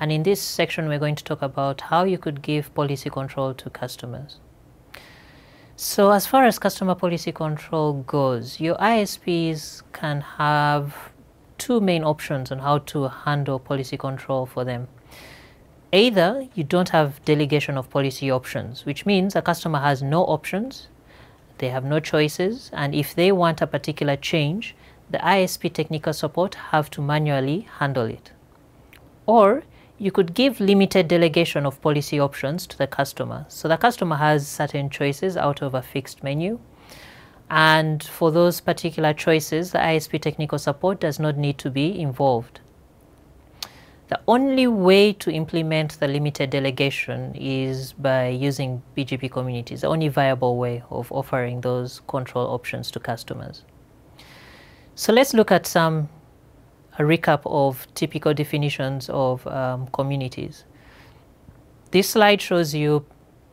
And in this section, we're going to talk about how you could give policy control to customers. So as far as customer policy control goes, your ISPs can have two main options on how to handle policy control for them. Either you don't have delegation of policy options, which means a customer has no options, they have no choices, and if they want a particular change, the ISP technical support have to manually handle it. Or you could give limited delegation of policy options to the customer. So the customer has certain choices out of a fixed menu. And for those particular choices, the ISP technical support does not need to be involved. The only way to implement the limited delegation is by using BGP communities, the only viable way of offering those control options to customers. So let's look at some a recap of typical definitions of um, communities. This slide shows you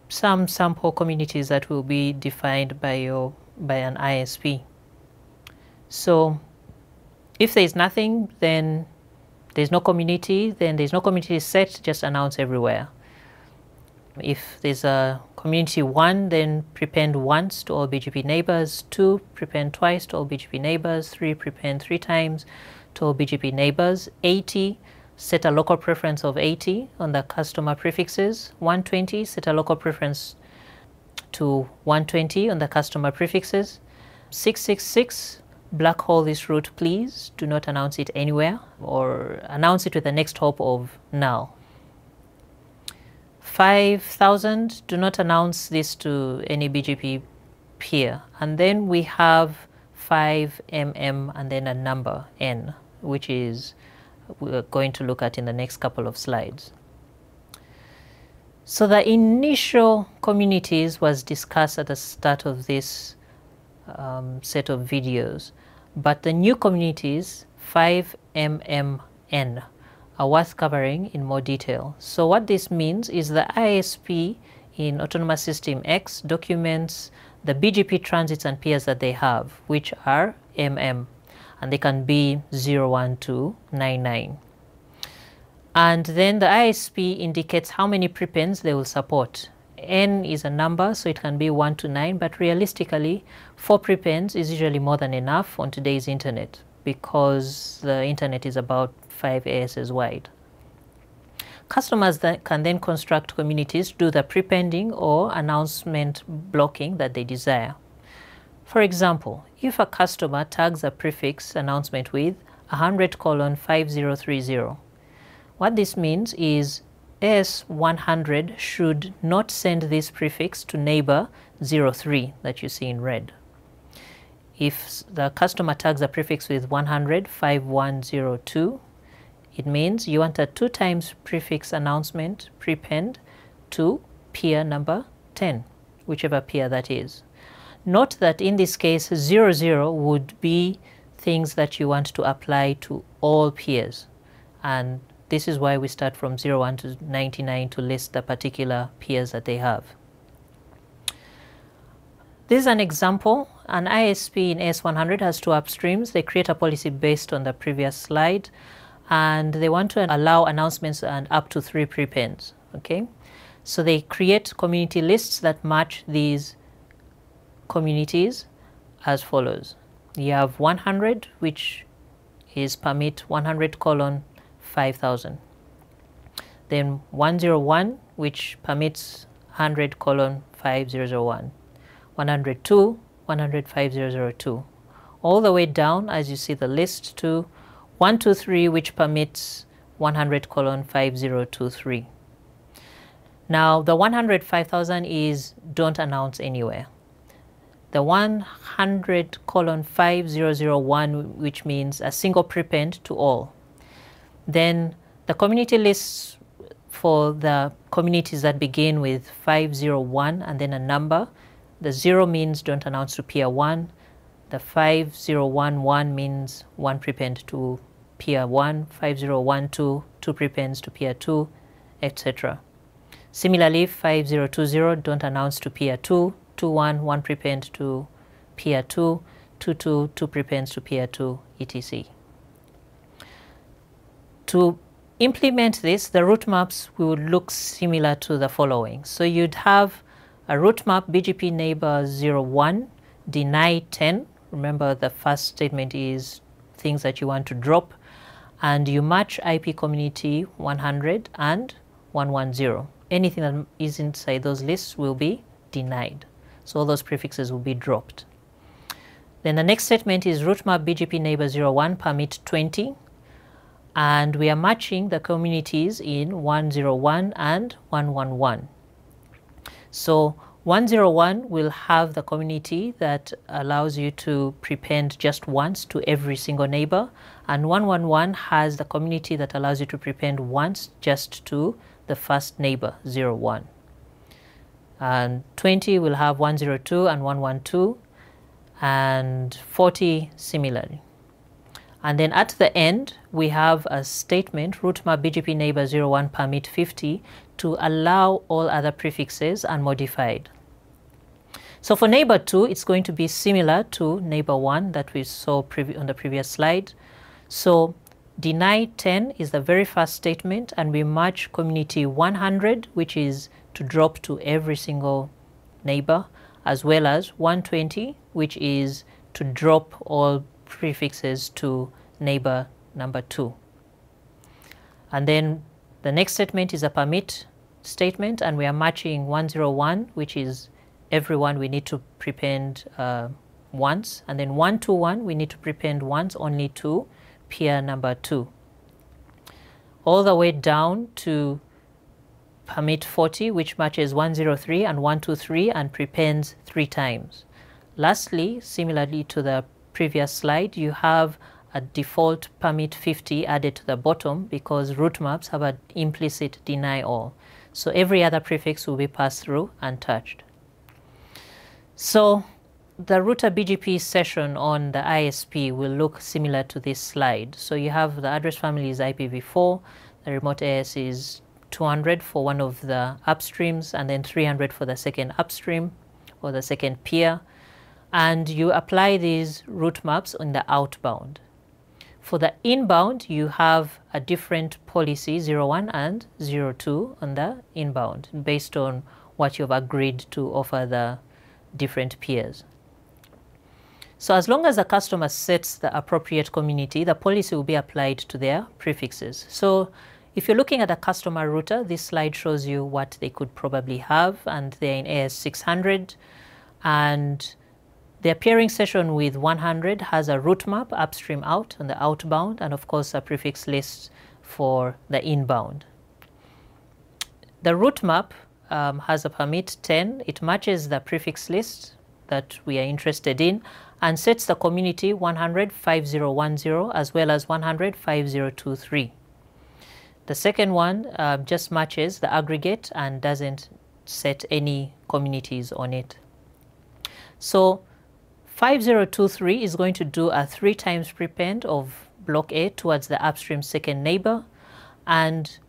some sample communities that will be defined by your by an ISP. So if there is nothing, then there's no community, then there's no community set, just announce everywhere. If there's a community one, then prepend once to all BGP neighbors, two, prepend twice to all BGP neighbors, three, prepend three times, to BGP neighbors, 80, set a local preference of 80 on the customer prefixes, 120, set a local preference to 120 on the customer prefixes, 666, black hole this route please, do not announce it anywhere or announce it with the next hop of null. 5000, do not announce this to any BGP peer. And then we have 5mm and then a number n which is we're going to look at in the next couple of slides. So the initial communities was discussed at the start of this um, set of videos, but the new communities, 5MMN, are worth covering in more detail. So what this means is the ISP in Autonomous System X documents the BGP transits and peers that they have, which are MM and they can be 01299. And then the ISP indicates how many prepends they will support. N is a number, so it can be 1 to 9, but realistically, 4 prepends is usually more than enough on today's internet because the internet is about 5 ASs wide. Customers that can then construct communities do the prepending or announcement blocking that they desire. For example, if a customer tags a prefix announcement with 100 colon 5030, what this means is AS100 should not send this prefix to neighbor 03 that you see in red. If the customer tags a prefix with 100 5102, it means you want a two times prefix announcement prepend to peer number 10, whichever peer that is. Note that in this case, 00, 0 would be things that you want to apply to all peers. And this is why we start from 01 to 99 to list the particular peers that they have. This is an example. An ISP in AS100 has two upstreams. They create a policy based on the previous slide, and they want to allow announcements and up to three prepends. Okay, so they create community lists that match these communities as follows. You have 100, which is permit 100 colon 5000. Then 101, which permits 100 colon 5001. 102, 105,002. All the way down, as you see the list, to 123, which permits 100 colon 5023. Now, the 105,000 is don't announce anywhere the 100 colon 5001, which means a single prepend to all. Then the community lists for the communities that begin with 501 and then a number. The 0 means don't announce to peer 1. The 5011 means one prepend to peer 1, 5012, two prepends to peer 2, etc. Similarly, 5020 don't announce to peer 2, 2 1, 1 prepend to peer 2, 2 2, 2 prepends to peer 2, etc. To implement this, the route maps will look similar to the following. So you'd have a route map BGP neighbor 01, deny 10. Remember the first statement is things that you want to drop. And you match IP community 100 and 110. Anything that is inside those lists will be denied. So all those prefixes will be dropped. Then the next statement is route map BGP neighbor 01 permit 20 and we are matching the communities in 101 and 111. So 101 will have the community that allows you to prepend just once to every single neighbor and 111 has the community that allows you to prepend once just to the first neighbor 01. And 20 will have 102 and 112 and 40 similarly. And then at the end, we have a statement, route map BGP neighbor 01 permit 50 to allow all other prefixes unmodified. So for neighbor 2, it's going to be similar to neighbor 1 that we saw on the previous slide. So deny 10 is the very first statement and we match community 100, which is to drop to every single neighbor, as well as 120, which is to drop all prefixes to neighbor number 2. And then the next statement is a permit statement and we are matching 101 which is everyone we need to prepend uh, once and then 121 we need to prepend once only to peer number 2. All the way down to permit 40 which matches 103 and 123 and prepends three times. Lastly, similarly to the previous slide, you have a default permit 50 added to the bottom because route maps have an implicit deny all. So every other prefix will be passed through untouched. So the router BGP session on the ISP will look similar to this slide. So you have the address family is IPv4, the remote AS is 200 for one of the upstreams and then 300 for the second upstream or the second peer and you apply these route maps on the outbound. For the inbound, you have a different policy 01 and 02 on the inbound based on what you've agreed to offer the different peers. So as long as the customer sets the appropriate community, the policy will be applied to their prefixes. So if you're looking at a customer router, this slide shows you what they could probably have, and they're in AS600, and the peering session with 100 has a route map upstream out on the outbound and of course a prefix list for the inbound. The route map um, has a permit 10. It matches the prefix list that we are interested in and sets the community 100 5010 as well as 100 5023. The second one uh, just matches the aggregate and doesn't set any communities on it. So 5023 is going to do a three times prepend of block A towards the upstream second neighbor and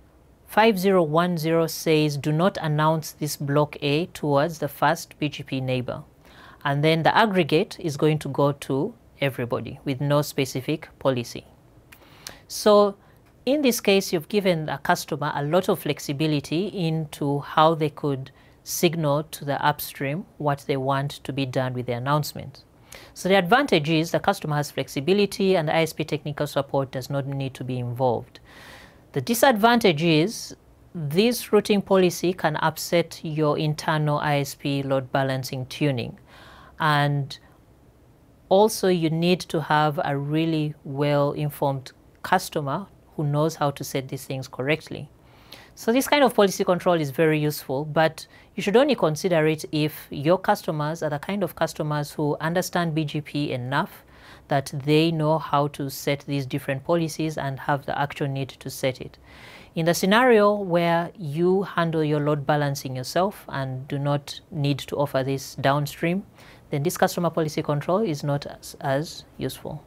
5010 says do not announce this block A towards the first BGP neighbor and then the aggregate is going to go to everybody with no specific policy. So in this case you've given a customer a lot of flexibility into how they could signal to the upstream what they want to be done with the announcement. So the advantage is the customer has flexibility and the ISP technical support does not need to be involved. The disadvantage is this routing policy can upset your internal ISP load balancing tuning. And also you need to have a really well-informed customer who knows how to set these things correctly. So this kind of policy control is very useful, but you should only consider it if your customers are the kind of customers who understand BGP enough that they know how to set these different policies and have the actual need to set it. In the scenario where you handle your load balancing yourself and do not need to offer this downstream, then this customer policy control is not as, as useful.